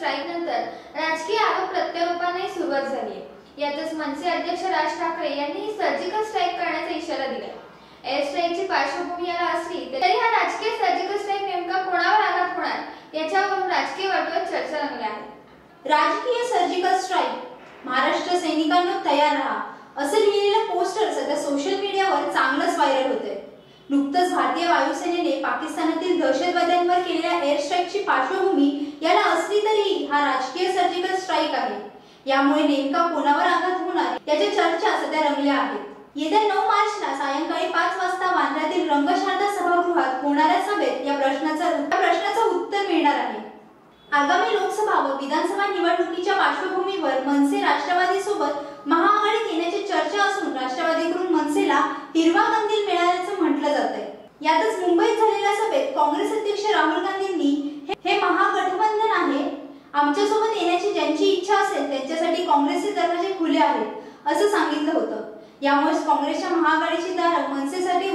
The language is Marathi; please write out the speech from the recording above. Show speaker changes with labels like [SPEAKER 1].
[SPEAKER 1] स्ट्राईक नंतर राजकीय आरोप प्रत्यारोपाने सुरुवात झाली. यातच मनसे अध्यक्ष राज ठाकरे यांनी सर्जिकल स्ट्राईक करण्याचा इशारा दिला. एअर स्ट्राईकची पार्श्वभूमी याला असली तरी हा राजकीय सर्जिकल स्ट्राईक नेमका कोणावर आघात होणार याच्यावरून राजकीय वर्तुळात चर्चा रंगली आहे.
[SPEAKER 2] राजकीय सर्जिकल स्ट्राईक महाराष्ट्र सैनिकांना तयार राहा असं लिहिलेलं पोस्टर सध्या सोशल मीडियावर चांगलंच व्हायरल होतंय. नुकतंच भारतीय वायुसेनेने पाकिस्तानातील दहशतवाद्यांवर केलेल्या एअर स्ट्राईकची पार्श्वभूमी याला असली तरी हा राजकीय सर्जिकल आहे. यामुळे नेमका कोणावर आघात होणार याच्या चर्चा सध्या रंगल्या आहेत. येत्या नऊ मार्चला सायंकाळी पाच वाजता वांद्र्यातील रंगशारदा सभागृहात होणाऱ्या सभेत या प्रश्नाचा प्रश्नाचं उत्तर मिळणार आहे. आगामी लोकसभा व विधानसभा निवडणुकीच्या पार्श्वभूमीवर मनसे राष्ट्रवादी सोबत महाआघाडीत येण्याची चर्चा असून राष्ट्रवादीकडून मनसेला हिरवा कंदील मिळाल्याचं म्हटलं जात आहे यातच मुंबईत झालेल्या सभेत काँग्रेस अध्यक्ष राहुल गांधींनी हे- हे महागठबंधन आहे आमच्यासोबत येण्याची ज्यांची इच्छा असेल त्यांच्यासाठी काँग्रेसचे दरवाजे खुले आहेत असं सांगितलं होतं. यामुळेच काँग्रेसच्या महाआघाडीची दारं मनसेसाठी